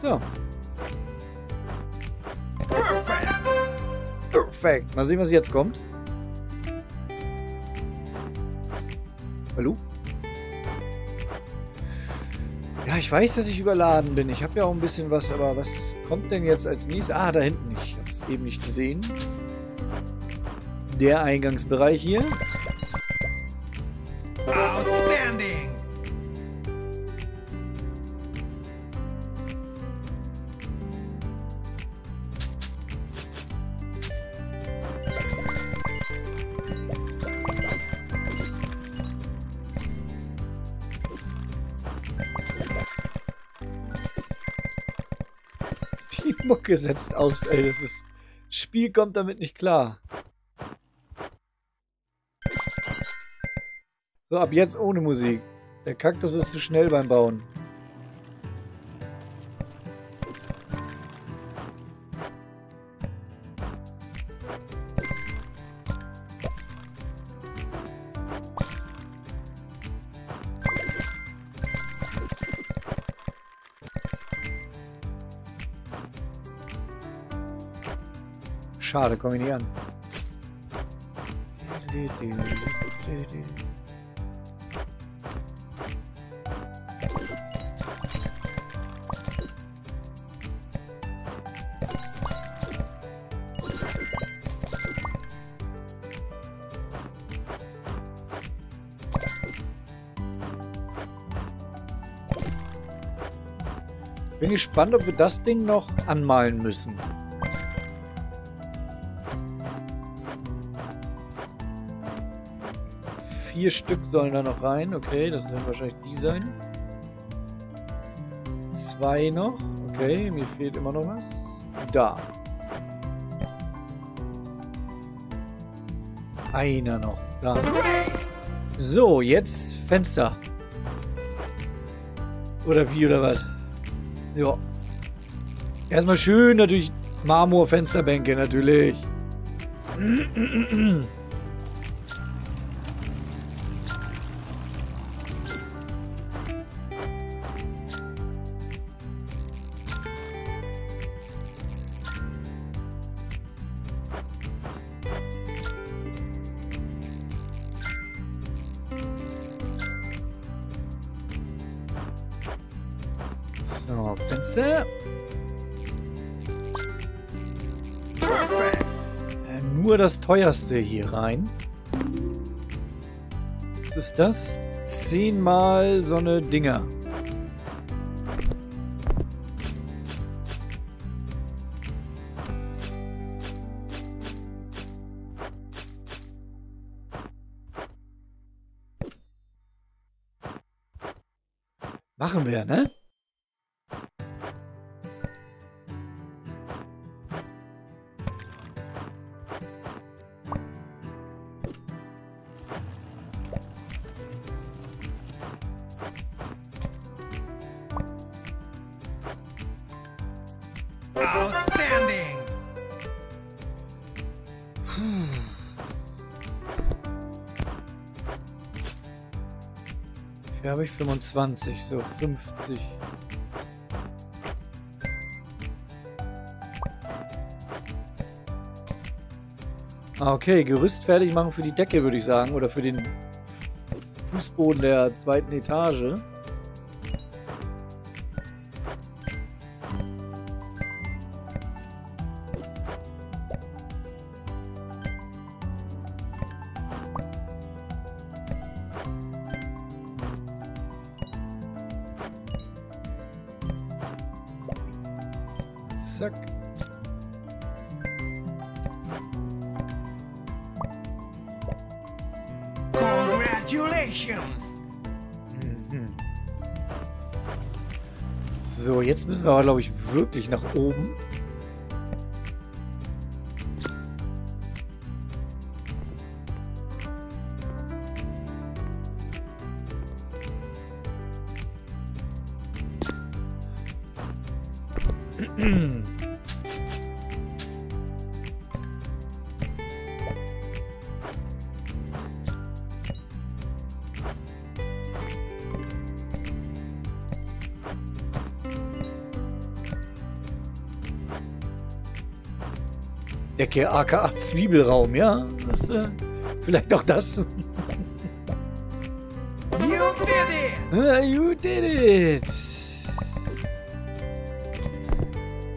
So. Perfekt. Mal sehen, was jetzt kommt. Hallo? Ja, ich weiß, dass ich überladen bin. Ich habe ja auch ein bisschen was, aber was kommt denn jetzt als nächstes? Ah, da hinten. Ich habe es eben nicht gesehen. Der Eingangsbereich hier. Die Mucke setzt aus, ey. Das ist, Spiel kommt damit nicht klar. So, ab jetzt ohne Musik. Der Kaktus ist zu schnell beim Bauen. Schade, komme ich nicht an. Bin gespannt, ob wir das Ding noch anmalen müssen. Vier Stück sollen da noch rein. Okay, das werden wahrscheinlich die sein. Zwei noch. Okay, mir fehlt immer noch was. Da. Einer noch. Da. So, jetzt Fenster. Oder wie, oder was? Ja. Erstmal schön natürlich Marmor-Fensterbänke, natürlich. So, Fenster. Äh, nur das teuerste hier rein. Was ist das? Zehnmal so eine Dinger. Machen wir, ne? 25, so 50. Ah, okay, Gerüst fertig machen für die Decke, würde ich sagen. Oder für den Fußboden der zweiten Etage. Congratulations! So, jetzt müssen wir aber, glaube ich, wirklich nach oben. Mm-hmm. Decke aka Zwiebelraum, ja. Das, äh, vielleicht auch das. You did it! You did it!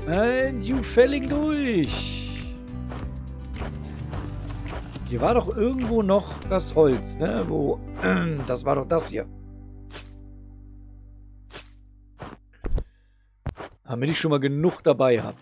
And you fälling durch. Hier war doch irgendwo noch das Holz, ne? Wo. Das war doch das hier. Damit ich schon mal genug dabei habe.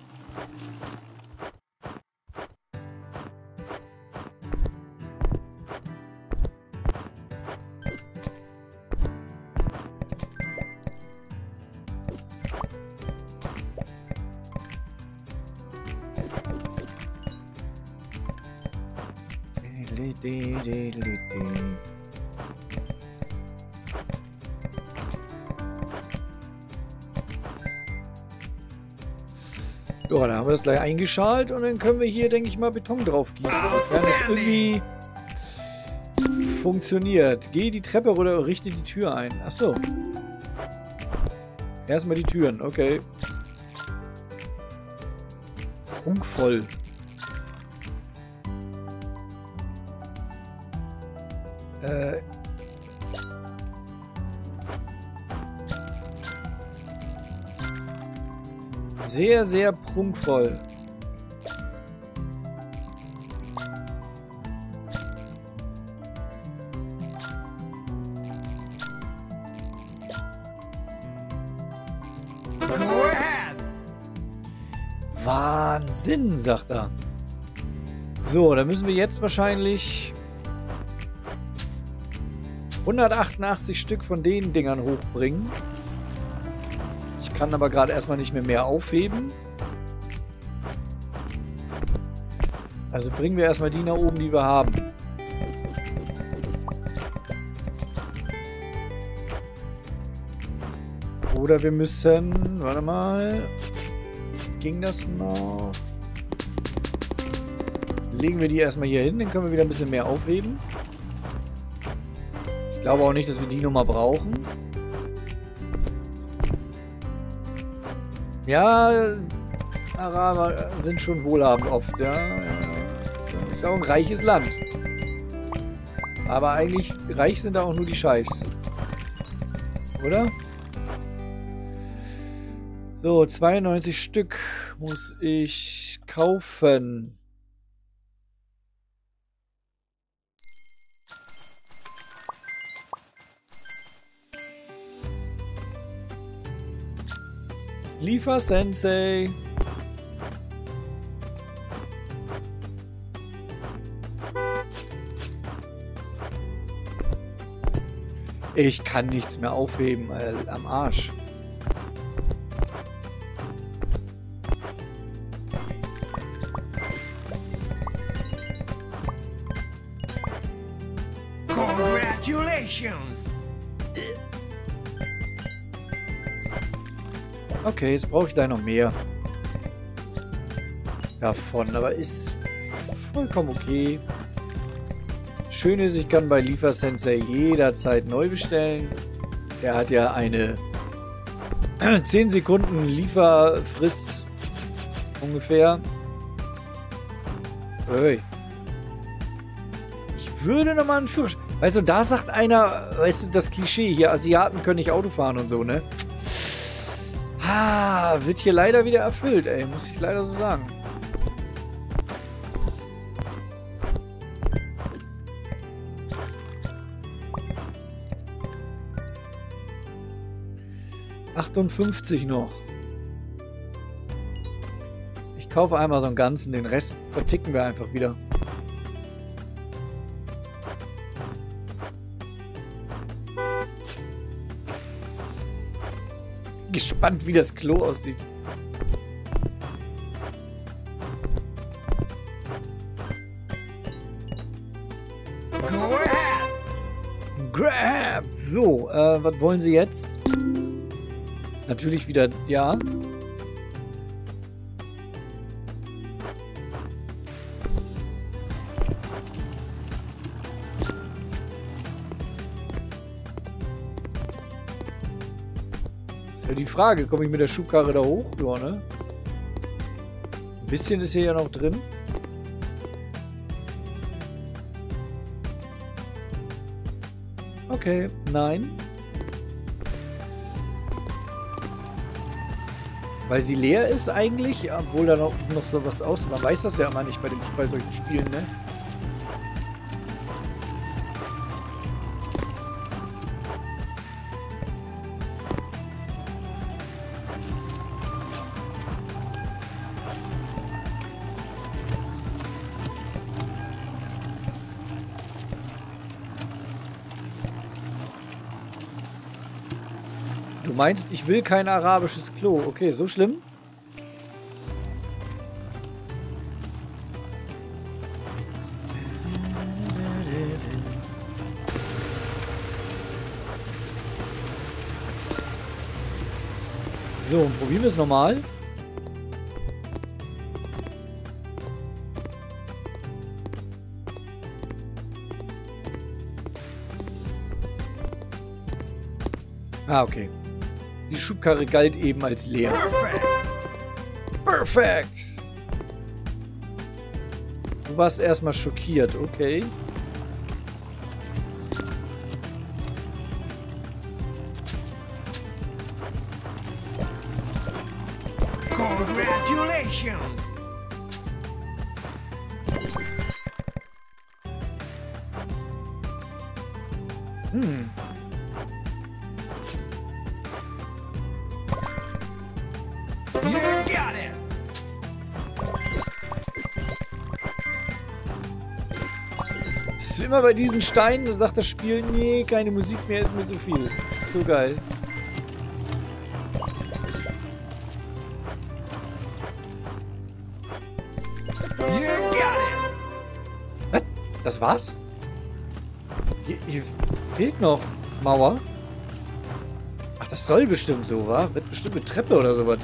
Ja, dann haben wir das gleich eingeschalt und dann können wir hier, denke ich mal, Beton drauf gießen. Wenn das irgendwie funktioniert. Geh die Treppe und richte die Tür ein. Achso. Erstmal die Türen, okay. Prunkvoll. Äh. Sehr, sehr prunkvoll. Wahnsinn, sagt er. So, dann müssen wir jetzt wahrscheinlich 188 Stück von den Dingern hochbringen. Kann aber gerade erstmal nicht mehr mehr aufheben. Also bringen wir erstmal die nach oben, die wir haben. Oder wir müssen... Warte mal. Ging das noch? Legen wir die erstmal hier hin, dann können wir wieder ein bisschen mehr aufheben. Ich glaube auch nicht, dass wir die nochmal brauchen. Ja, Araber sind schon wohlhabend oft, ja. Ist ja auch ein reiches Land. Aber eigentlich reich sind da auch nur die Scheichs. Oder? So, 92 Stück muss ich kaufen. Liefer Sensei. Ich kann nichts mehr aufheben, äh, am Arsch. Okay, jetzt brauche ich da noch mehr. Davon, aber ist vollkommen okay. Schön ist, ich kann bei Liefersensei jederzeit neu bestellen. Er hat ja eine 10 Sekunden Lieferfrist ungefähr. Ui. Ich würde nochmal einen Führerschein... Weißt du, da sagt einer, weißt du, das Klischee hier, Asiaten können nicht Auto fahren und so, ne? Ah, wird hier leider wieder erfüllt, ey. Muss ich leider so sagen. Achtundfünfzig noch. Ich kaufe einmal so einen ganzen, den Rest verticken wir einfach wieder. Gespannt, wie das Klo aussieht. Ahead! Grab! So, äh, was wollen Sie jetzt? Natürlich wieder, ja. Frage, komme ich mit der Schubkarre da hoch? Ja, ne? Ein bisschen ist hier ja noch drin. Okay, nein. Weil sie leer ist eigentlich, obwohl da noch, noch so was aus. Man weiß das ja immer nicht bei, dem, bei solchen Spielen, ne? Meinst, ich will kein arabisches Klo. Okay, so schlimm? So, probieren wir es nochmal. Ah, okay. Schubkarre galt eben als leer. Perfect. Perfekt. Du warst erstmal schockiert, okay. Congratulations. Immer bei diesen Steinen, da sagt das Spiel, nee, keine Musik mehr, ist mir zu viel. Ist so geil. Das war's? Hier, hier fehlt noch Mauer. Ach, das soll bestimmt so, wa? Wird bestimmt eine Treppe oder sowas.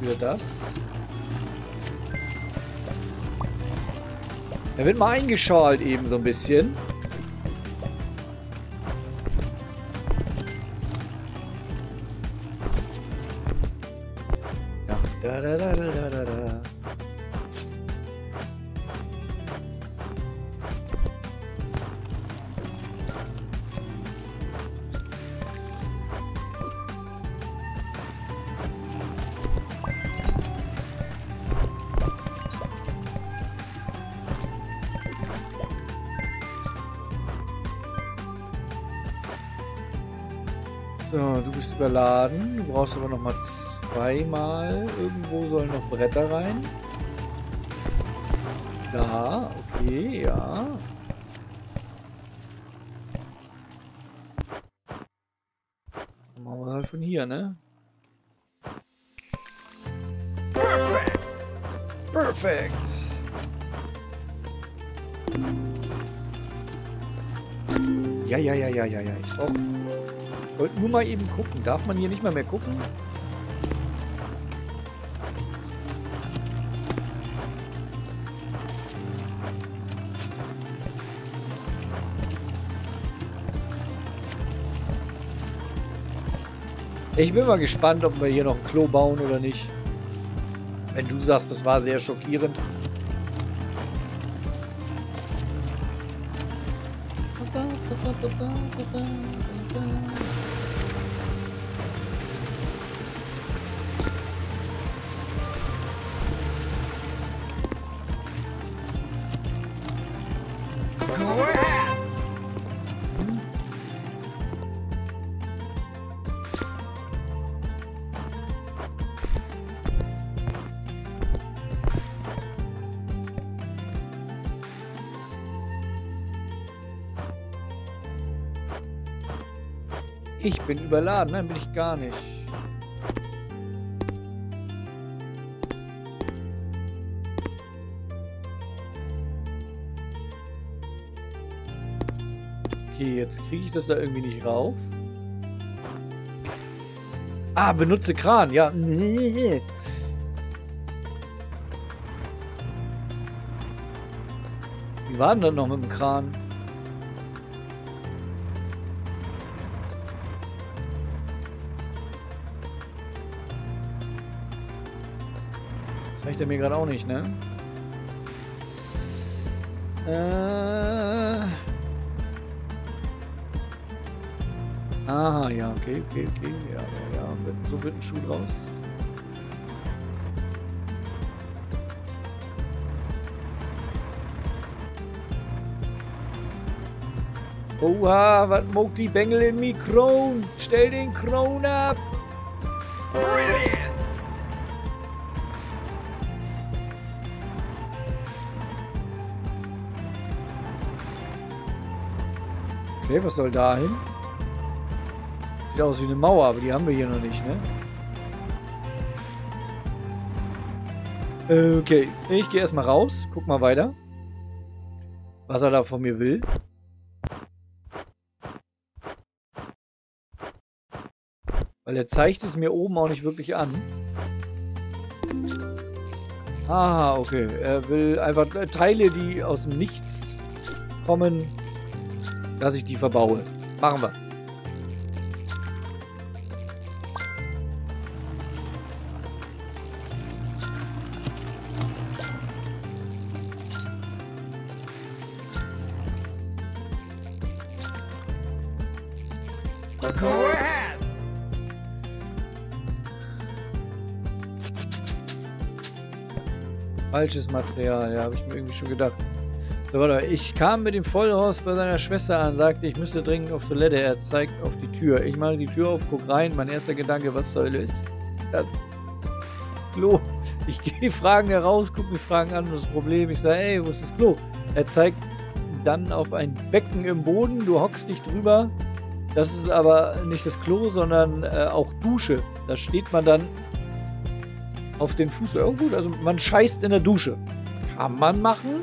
Wieder das. Er wird mal eingeschalt eben so ein bisschen. So, du bist überladen. Du brauchst aber noch mal zweimal. Irgendwo sollen noch Bretter rein. Da, okay, ja. Machen wir halt von hier, ne? Perfect. Perfekt. Ja, ja, ja, ja, ja, ja. Ich brauch... wollte nur mal eben gucken. Darf man hier nicht mal mehr gucken? Ich bin mal gespannt, ob wir hier noch ein Klo bauen oder nicht. Wenn du sagst, das war sehr schockierend. Go ahead. Ich bin überladen, nein, bin ich gar nicht. Okay, jetzt kriege ich das da irgendwie nicht rauf. Ah, benutze Kran, ja. Wie war denn das noch mit dem Kran? Reicht er mir gerade auch nicht, ne? Äh. Ah, ja, okay, okay, okay. Ja, ja, ja. So wird ein Schuh draus. Oha, was mogt die Bengel in mi Kron? Stell den Kron ab! Brilliant! Okay, was soll da hin? Sieht aus wie eine Mauer, aber die haben wir hier noch nicht, ne? Okay, ich gehe erstmal raus, guck mal weiter. Was er da von mir will. Weil er zeigt es mir oben auch nicht wirklich an. Ah, okay. Er will einfach Teile, die aus dem Nichts kommen, dass ich die verbaue. Machen wir. Falsches Material, ja, habe ich mir irgendwie schon gedacht. So, warte, ich kam mit dem Vollhorst bei seiner Schwester an, sagte, ich müsste dringend auf Toilette. Er zeigt auf die Tür. Ich mache die Tür auf, guck rein. Mein erster Gedanke, was zur Hölle ist das? Klo. Ich gehe Fragen heraus, gucke mich Fragen an, das Problem? Ich sage, ey, wo ist das Klo? Er zeigt dann auf ein Becken im Boden, du hockst dich drüber. Das ist aber nicht das Klo, sondern äh, auch Dusche. Da steht man dann auf den Fuß. Ja gut, also man scheißt in der Dusche. Kann man machen,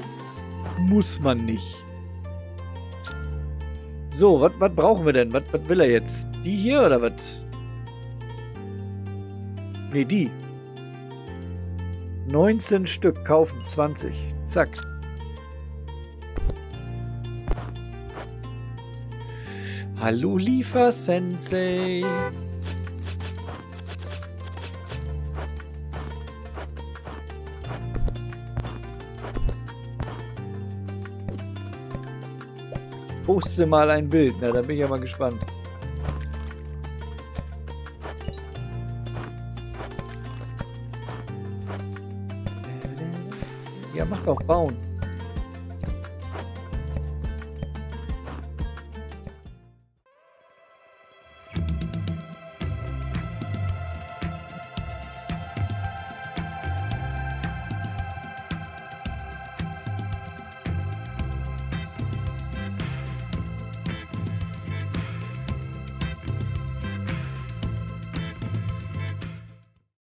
muss man nicht. So, was brauchen wir denn? Was will er jetzt? Die hier oder was? Ne, die. 19 Stück kaufen, 20. Zack. Hallo Liefer-Sensei. Poste mal ein Bild. Na, da bin ich ja mal gespannt. Ja, mach doch bauen.